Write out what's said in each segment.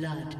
blood.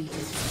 Executed.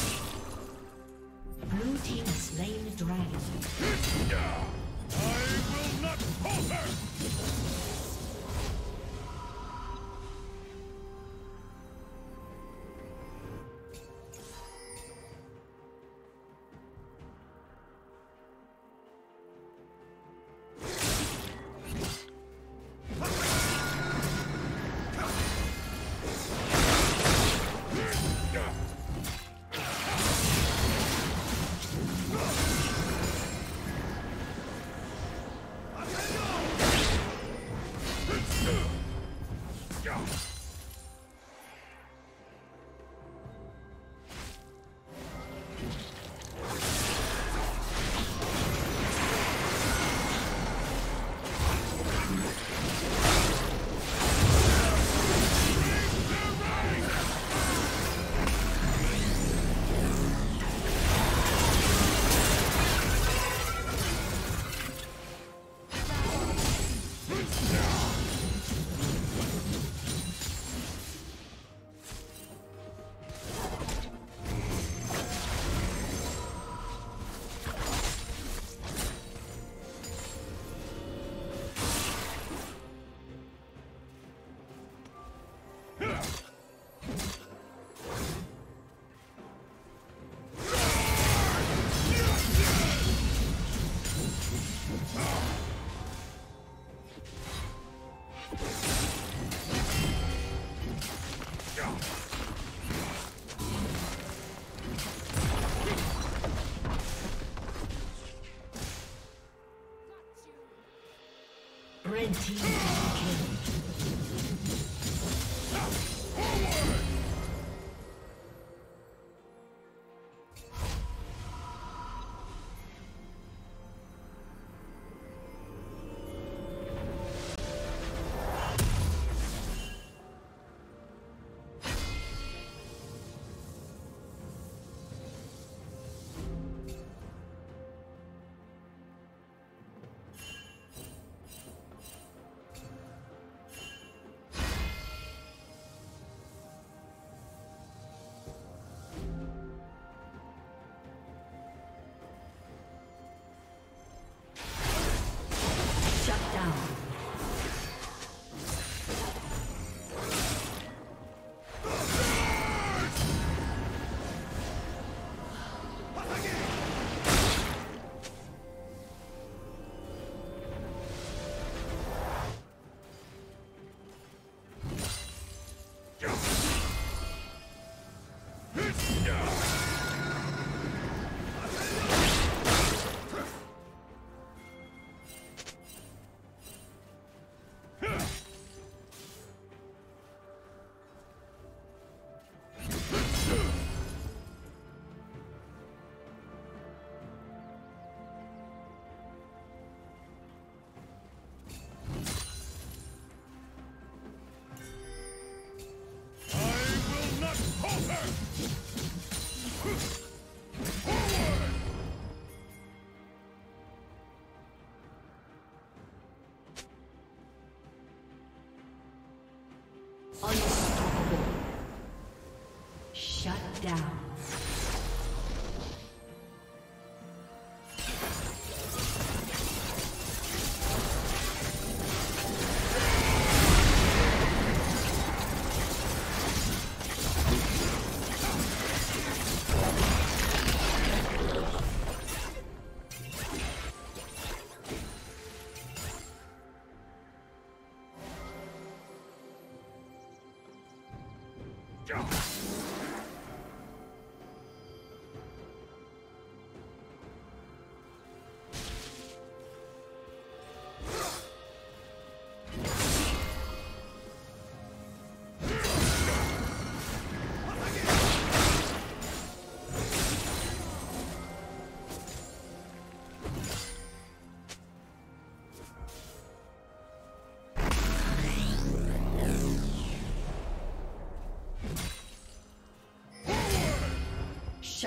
Red team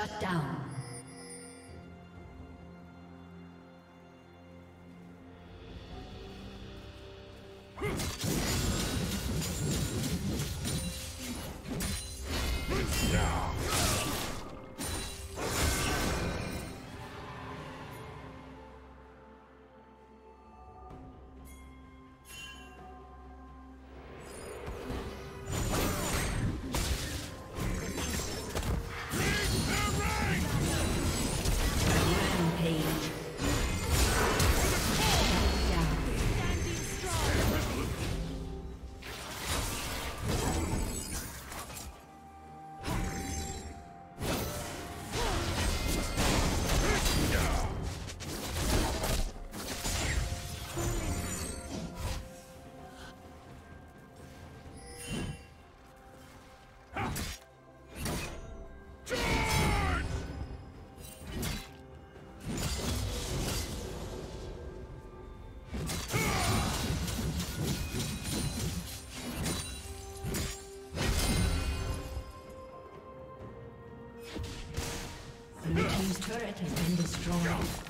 Shut down. Been destroyed.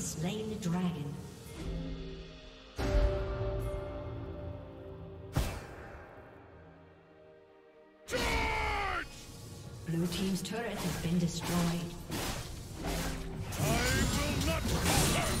Slain the dragon. Charge! Blue Team's turret has been destroyed. I will not falter!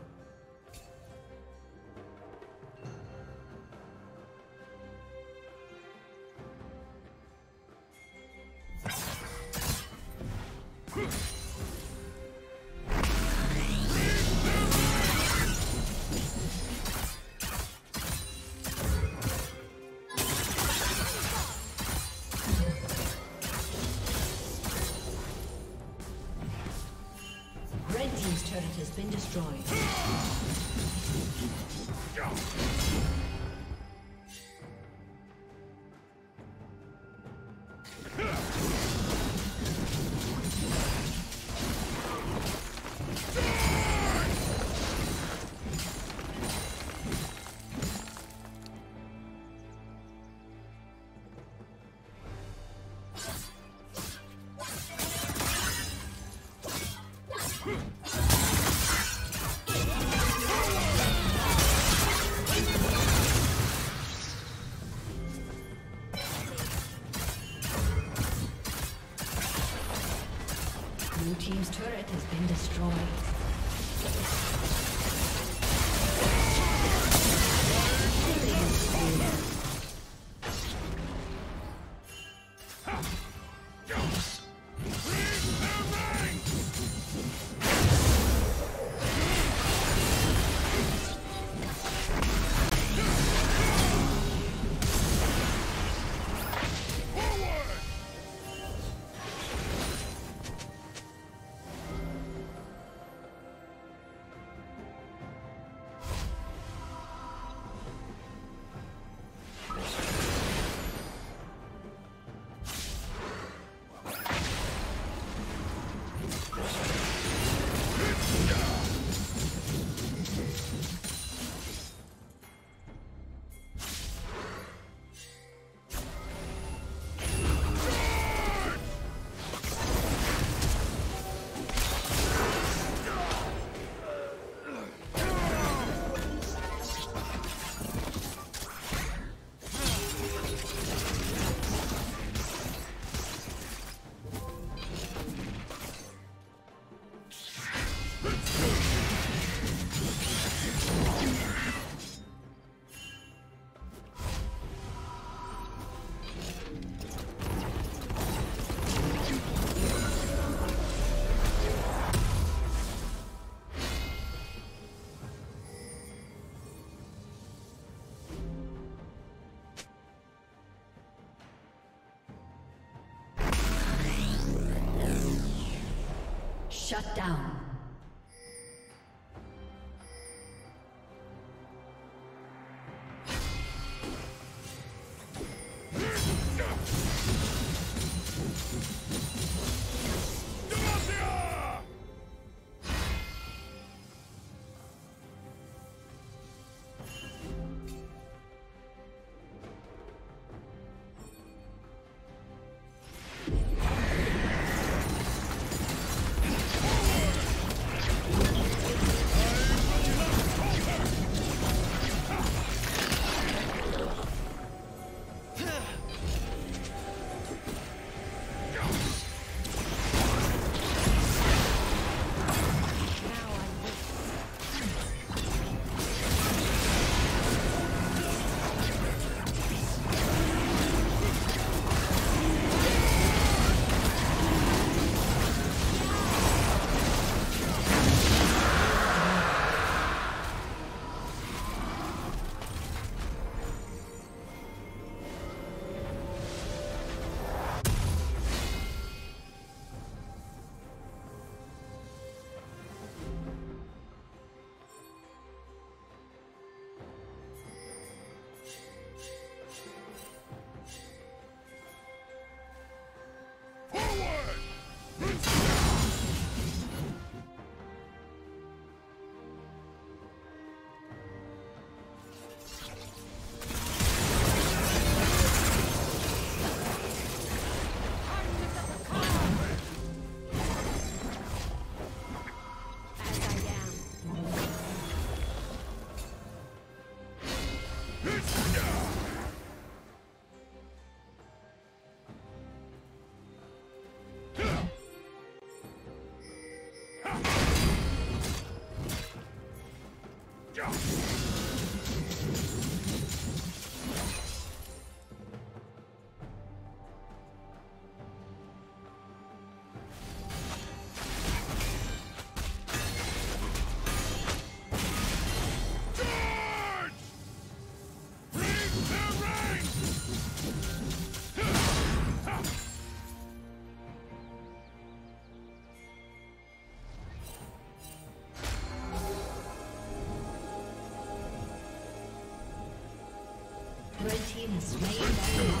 Slain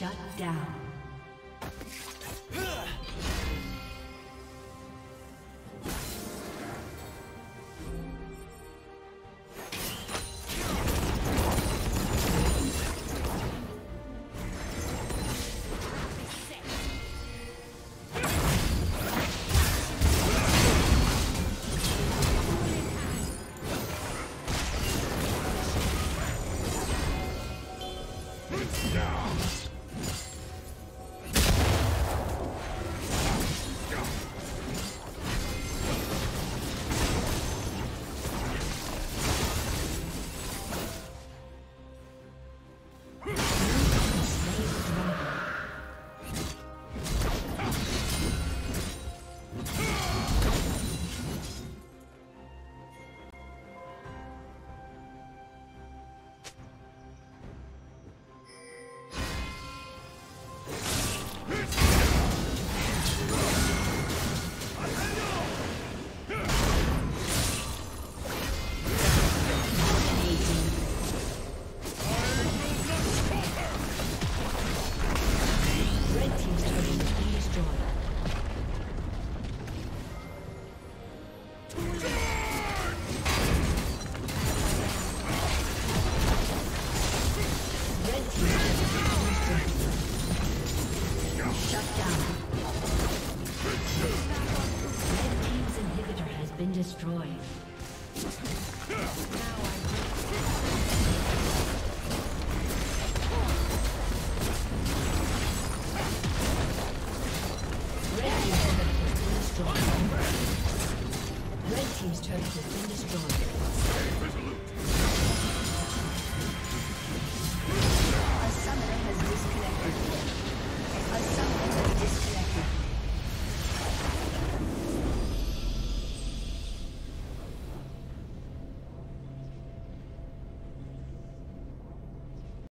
Shut down. destroyed.